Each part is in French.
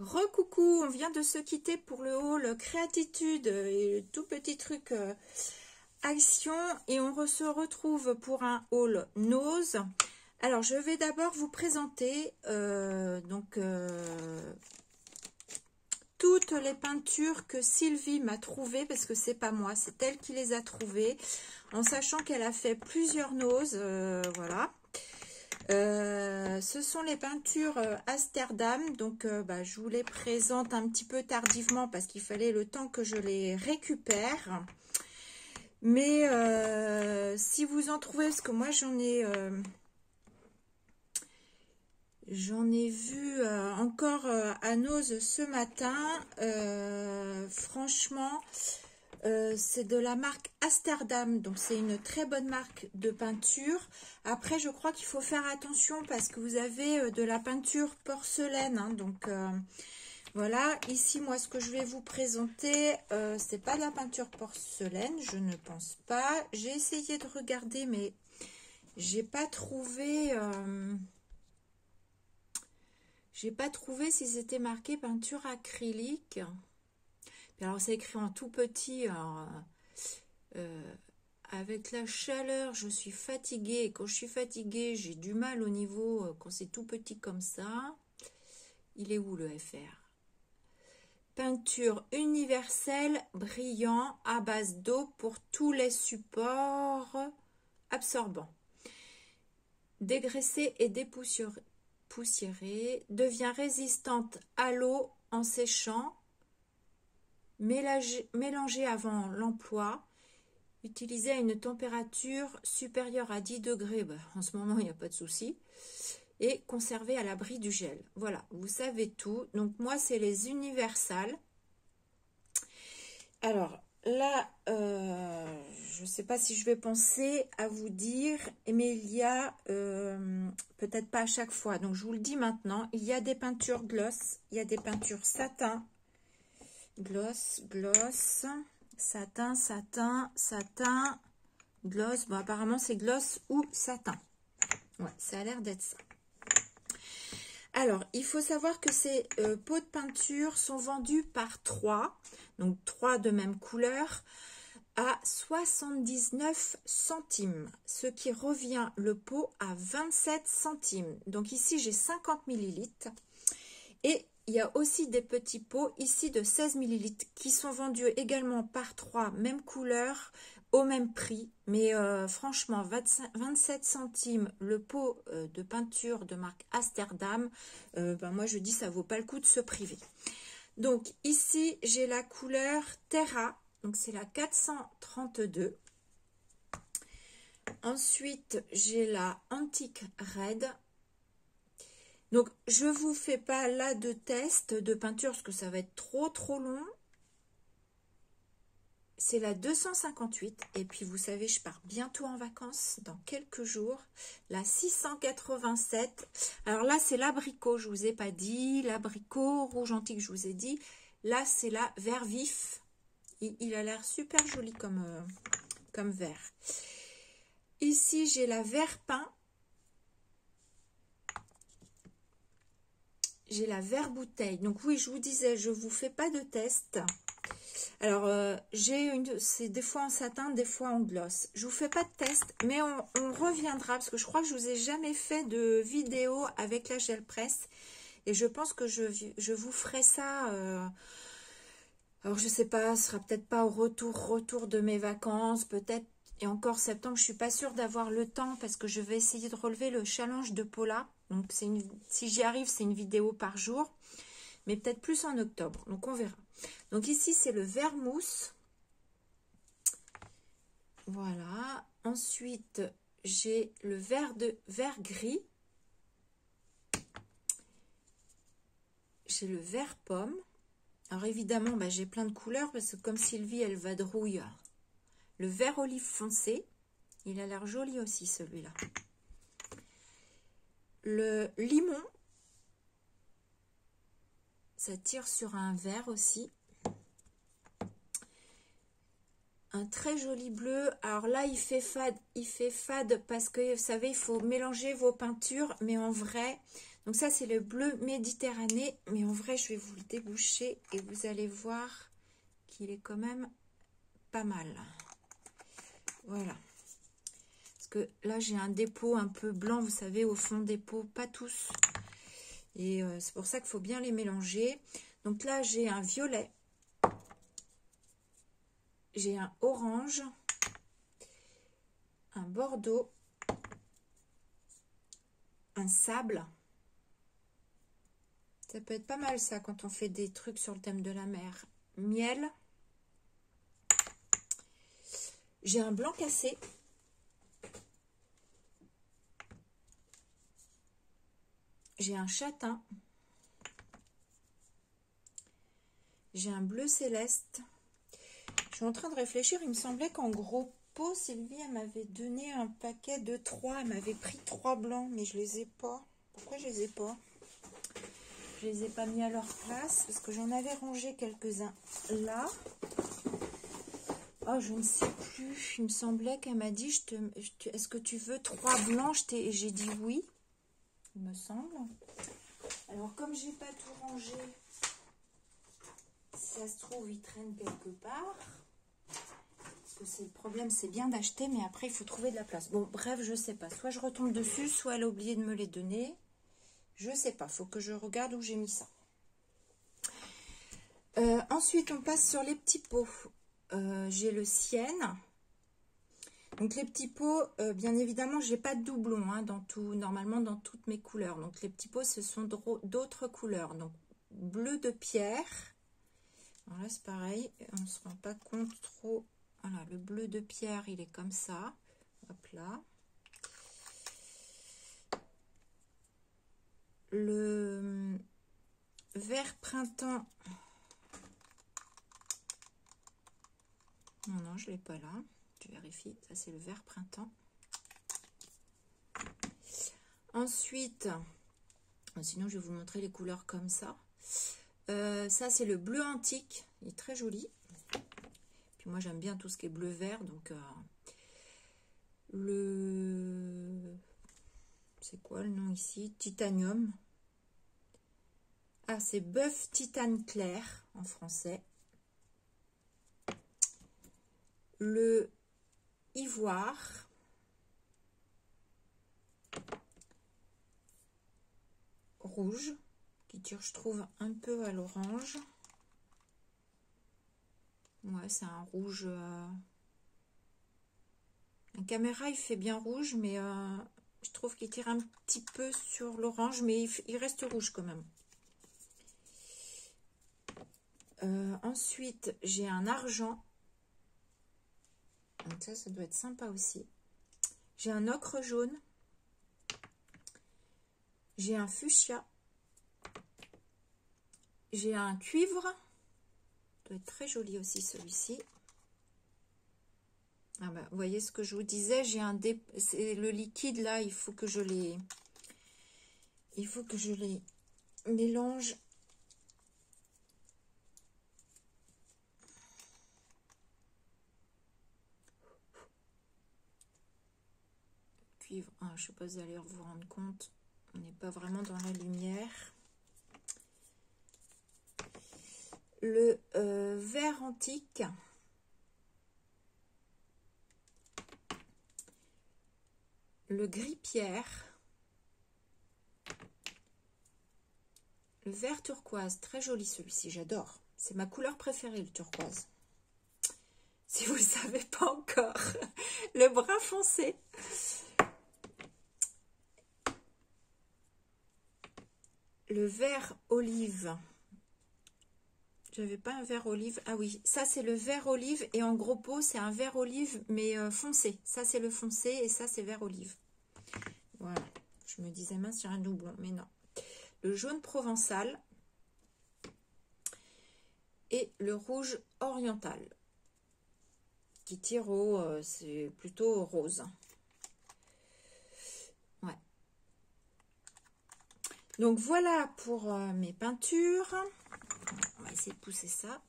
Recoucou, on vient de se quitter pour le haul Créatitude et le tout petit truc euh, Action et on se retrouve pour un haul Nose. Alors je vais d'abord vous présenter euh, donc euh, toutes les peintures que Sylvie m'a trouvées parce que c'est pas moi, c'est elle qui les a trouvées en sachant qu'elle a fait plusieurs noses, voilà. Euh, ce sont les peintures euh, Amsterdam, donc euh, bah, je vous les présente un petit peu tardivement parce qu'il fallait le temps que je les récupère. Mais si vous en trouvez, parce que moi j'en ai, j'en ai vu encore à Nose ce matin, franchement, euh, c'est de la marque Amsterdam, donc c'est une très bonne marque de peinture. Après, je crois qu'il faut faire attention parce que vous avez euh, de la peinture porcelaine, hein. donc euh, voilà. Ici, moi, ce que je vais vous présenter, c'est pas de la peinture porcelaine, je ne pense pas. J'ai essayé de regarder, mais j'ai pas trouvé. j'ai pas trouvé si c'était marqué peinture acrylique alors, c'est écrit en tout petit. Euh, avec la chaleur, je suis fatiguée. Quand je suis fatiguée, j'ai du mal au niveau, euh, quand c'est tout petit comme ça. Il est où le FR Peinture universelle, brillant, à base d'eau pour tous les supports absorbants. Dégraissée et dépoussiérée, devient résistante à l'eau en séchant Mélanger avant l'emploi, utilisé à une température supérieure à 10 degrés, bah, en ce moment il n'y a pas de souci, et conservé à l'abri du gel. Voilà, vous savez tout. Donc moi c'est les universales. Alors là, euh, je ne sais pas si je vais penser à vous dire, mais il y a, euh, peut-être pas à chaque fois, donc je vous le dis maintenant, il y a des peintures gloss, il y a des peintures satin, gloss, gloss, satin, satin, satin, gloss. Bon, apparemment, c'est gloss ou satin. Ouais, ça a l'air d'être ça. Alors, il faut savoir que ces euh, pots de peinture sont vendus par trois, donc trois de même couleur, à 79 centimes, ce qui revient le pot à 27 centimes. Donc ici, j'ai 50 millilitres. Et il y a aussi des petits pots ici de 16 ml qui sont vendus également par 3, même couleur, au même prix. Mais euh, franchement, 27 centimes le pot euh, de peinture de marque Amsterdam, euh, ben moi je dis ça vaut pas le coup de se priver. Donc ici, j'ai la couleur Terra, donc c'est la 432. Ensuite, j'ai la Antique Red, donc, je ne vous fais pas là de test de peinture parce que ça va être trop trop long. C'est la 258 et puis vous savez, je pars bientôt en vacances dans quelques jours. La 687. Alors là, c'est l'abricot, je vous ai pas dit. L'abricot rouge antique, je vous ai dit. Là, c'est la vert vif. Il, a l'air super joli comme, euh, comme vert. Ici, j'ai la vert peint j'ai la vert bouteille. Donc oui, je vous disais, je vous fais pas de test. Alors, euh, j'ai une, c'est des fois en satin, des fois en gloss. Je vous fais pas de test, mais on, reviendra parce que je crois que je vous ai jamais fait de vidéo avec la gel presse. Et je pense que je, je vous ferai ça. Euh, alors, je sais pas, ce sera peut-être pas au retour, retour de mes vacances, peut-être. Et encore septembre, je suis pas sûre d'avoir le temps parce que je vais essayer de relever le challenge de Paula. Donc, une, si j'y arrive, c'est une vidéo par jour, mais peut-être plus en octobre. Donc, on verra. Donc, ici, c'est le vert mousse. Voilà. Ensuite, j'ai le vert de vert gris. J'ai le vert pomme. Alors, évidemment, bah, j'ai plein de couleurs parce que comme Sylvie, elle vadrouille. Le vert olive foncé. Il a l'air joli aussi, celui-là le limon, ça tire sur un vert aussi. Un très joli bleu. Alors là, il fait fade, il fait fade parce que vous savez, il faut mélanger vos peintures, mais en vrai, Donc ça, c'est le bleu Méditerranée. Mais en vrai, je vais vous le déboucher et vous allez voir qu'il est quand même pas mal. Voilà. Là, j'ai un dépôt un peu blanc, vous savez, au fond dépôt, pas tous. Et euh, c'est pour ça qu'il faut bien les mélanger. Donc là, j'ai un violet. J'ai un orange. Un bordeaux. Un sable. Ça peut être pas mal ça quand on fait des trucs sur le thème de la mer. Miel. J'ai un blanc cassé. J'ai un châtain. J'ai un bleu céleste. Je suis en train de réfléchir. Il me semblait qu'en gros pot, Sylvie, m'avait donné un paquet de trois. Elle m'avait pris trois blancs, mais je les ai pas. Pourquoi je les ai pas? Je les ai pas mis à leur place parce que j'en avais rangé quelques-uns là. Oh, je ne sais plus. Il me semblait qu'elle m'a dit, est-ce que tu veux trois blancs? Et j'ai dit oui, il me semble. Alors, comme j'ai pas tout rangé, ça se trouve, il traîne quelque part. Parce que c'est le problème, c'est bien d'acheter, mais après, il faut trouver de la place. Bon, bref, je sais pas. Soit je retombe dessus, soit elle a oublié de me les donner. Je sais pas. faut que je regarde où j'ai mis ça. Euh, ensuite, on passe sur les petits pots. Euh, j'ai le Sienne. Donc les petits pots, euh, bien évidemment, j'ai pas de doublon hein, dans tout, normalement dans toutes mes couleurs. Donc les petits pots, ce sont d'autres couleurs. Donc bleu de pierre. Alors là, c'est pareil, on se rend pas compte trop. Voilà, le bleu de pierre, il est comme ça. Hop là. Le vert printemps, Non, non, je ne l'ai pas là. Je vérifie. Ça, c'est le vert printemps. Ensuite, sinon, je vais vous montrer les couleurs comme ça. Euh, ça, c'est le bleu antique. Il est très joli. Puis moi, j'aime bien tout ce qui est bleu-vert. Donc, euh, le... C'est quoi le nom ici? Titanium. Ah, c'est bœuf titane clair en français. le ivoire, rouge, qui tire, je trouve, un peu à l'orange. Ouais, c'est un rouge... Euh... La caméra, il fait bien rouge, mais euh, je trouve qu'il tire un petit peu sur l'orange, mais il, reste rouge quand même. Euh, ensuite, j'ai un argent ça, ça doit être sympa aussi. J'ai un ocre jaune. J'ai un fuchsia. J'ai un cuivre. doit être très joli aussi celui-ci. Ah bah, vous voyez ce que je vous disais, j'ai un dé... c'est le liquide là, il faut que je les il faut que je les mélange Ah, je ne sais pas si vous allez vous rendre compte. On n'est pas vraiment dans la lumière. Le euh, vert antique. Le gris pierre. Le vert turquoise, très joli celui-ci, j'adore. C'est ma couleur préférée, le turquoise. Si vous ne savez pas encore, le brun foncé. Le vert olive. J'avais pas un vert olive. Ah oui, ça c'est le vert olive et en gros pot c'est un vert olive mais euh, foncé. Ça c'est le foncé et ça c'est vert olive. Voilà. Je me disais mince, j'ai un doublon, mais non. Le jaune provençal et le rouge oriental qui tire au, euh, c'est plutôt rose. Donc voilà pour euh, mes peintures. On va essayer de pousser ça.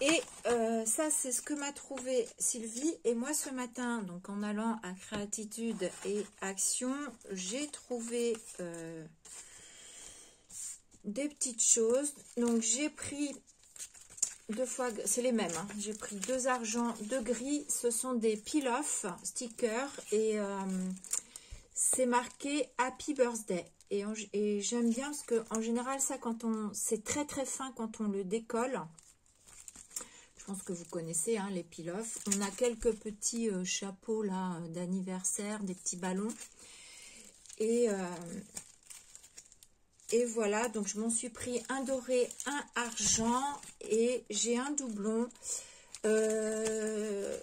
Et euh, ça, c'est ce que m'a trouvé Sylvie. Et moi, ce matin, donc en allant à Créatitude et Action, j'ai trouvé euh, des petites choses. Donc j'ai pris deux fois, c'est les mêmes. Hein. J'ai pris deux argents, deux gris. Ce sont des peel-off stickers et c'est marqué Happy Birthday. Et, et j'aime bien parce que en général ça quand on, c'est très très fin quand on le décolle. Je pense que vous connaissez hein, les peel-off. On a quelques petits euh, chapeaux là d'anniversaire, des petits ballons. Et euh, et voilà, donc je m'en suis pris un doré, un argent et j'ai un doublon. Euh,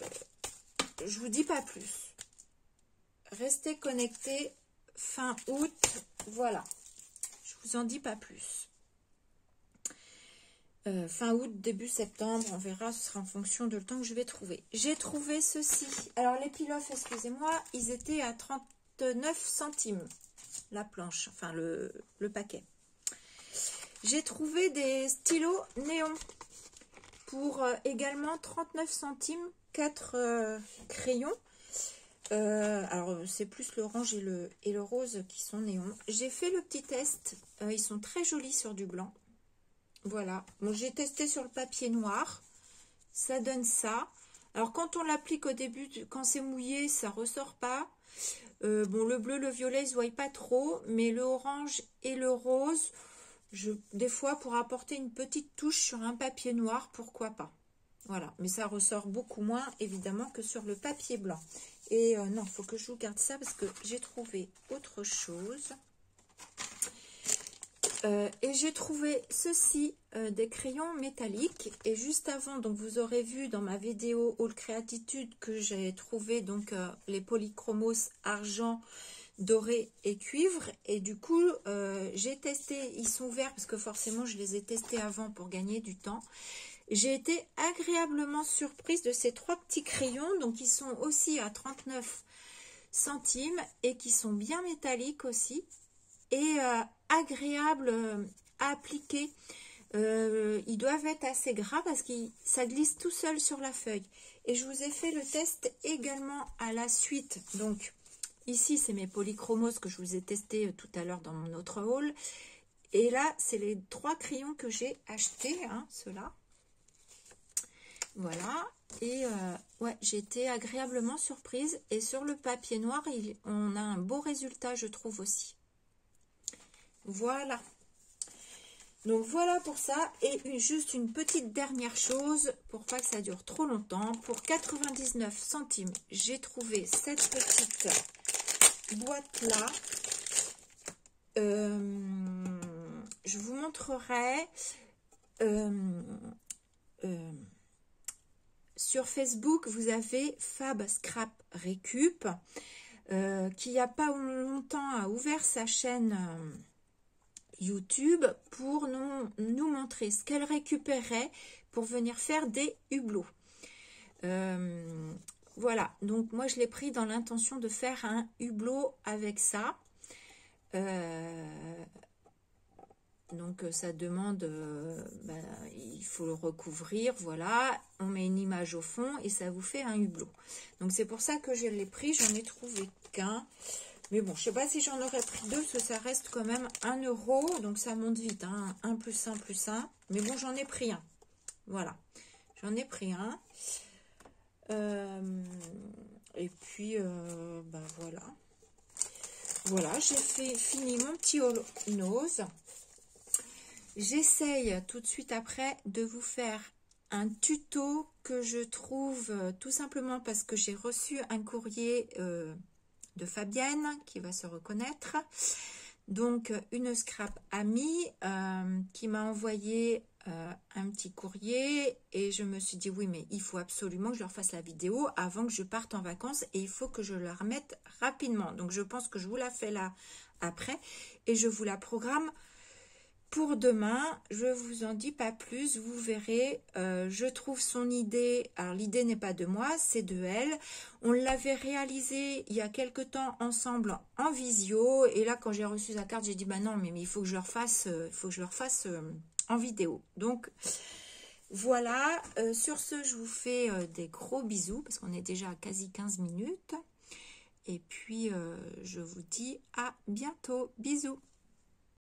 je vous dis pas plus. Restez connectés fin août. Voilà, je vous en dis pas plus. Euh, fin août, début septembre, on verra, ce sera en fonction de le temps que je vais trouver. J'ai trouvé ceci. Alors les pilotes, excusez-moi, ils étaient à 39 centimes la planche, enfin le, paquet. J'ai trouvé des stylos néons pour euh, également 39 centimes, 4 euh, crayons. Euh, alors c'est plus l'orange et le, rose qui sont néons. J'ai fait le petit test, ils sont très jolis sur du blanc. Voilà, bon, j'ai testé sur le papier noir, ça donne ça. Alors quand on l'applique au début, quand c'est mouillé, ça ressort pas. Euh, bon, le bleu, le violet, ils se voient pas trop, mais le orange et le rose, des fois, pour apporter une petite touche sur un papier noir, pourquoi pas. Voilà, mais ça ressort beaucoup moins, évidemment, que sur le papier blanc. Et euh, non, il faut que je vous garde ça parce que j'ai trouvé autre chose. Euh, et j'ai trouvé ceci, euh, des crayons métalliques. Et juste avant, donc vous aurez vu dans ma vidéo All Créatitude que j'ai trouvé donc les polychromos argent, doré et cuivre. Et du coup, j'ai testé, ils sont verts parce que forcément je les ai testés avant pour gagner du temps. J'ai été agréablement surprise de ces trois petits crayons. Donc ils sont aussi à 39 centimes et qui sont bien métalliques aussi et euh, agréable euh, à appliquer. Euh, ils doivent être assez gras parce que ça glisse tout seul sur la feuille. Et je vous ai fait le test également à la suite. Donc ici c'est mes polychromos que je vous ai testé tout à l'heure dans mon autre haul. Et là c'est les trois crayons que j'ai achetés, hein, ceux-là. Voilà. Et ouais, j'ai été agréablement surprise. Et sur le papier noir, on a un beau résultat, je trouve aussi. Voilà. Donc voilà pour ça. Et juste une petite dernière chose, pour pas que ça dure trop longtemps. Pour 99 centimes, j'ai trouvé cette petite boîte-là. Euh, je vous montrerai euh, euh, sur Facebook, vous avez Fab Scrap Récup, qui il n'y a pas longtemps a ouvert sa chaîne YouTube pour nous, montrer ce qu'elle récupérait pour venir faire des hublots. Euh, voilà, donc moi je l'ai pris dans l'intention de faire un hublot avec ça. Euh, donc ça demande, euh, ben, il faut le recouvrir, voilà, on met une image au fond et ça vous fait un hublot. Donc c'est pour ça que je l'ai pris, j'en ai trouvé qu'un. Mais bon, je sais pas si j'en aurais pris deux, parce que ça reste quand même 1 euro. Donc ça monte vite, hein, 1 plus 1 plus 1. Mais bon, j'en ai pris un. Voilà, j'en ai pris un. Euh, et puis, euh, ben voilà. Voilà, j'ai fait fini mon petit nose. J'essaye tout de suite après de vous faire un tuto que je trouve euh, tout simplement parce que j'ai reçu un courrier de Fabienne qui va se reconnaître. Donc une scrap amie euh, qui m'a envoyé euh, un petit courrier et je me suis dit oui mais il faut absolument que je leur fasse la vidéo avant que je parte en vacances et il faut que je la remette rapidement. Donc je pense que je vous la fais là après et je vous la programme pour demain, je vous en dis pas plus, vous verrez, euh, je trouve son idée, alors l'idée n'est pas de moi, c'est de elle. On l'avait réalisé il y a quelque temps ensemble en visio, et là quand j'ai reçu sa carte, j'ai dit bah non, mais, il faut que je le refasse, euh, faut que je euh, en vidéo. Donc voilà, sur ce, je vous fais des gros bisous, parce qu'on est déjà à quasi 15 minutes. Et puis, je vous dis à bientôt. Bisous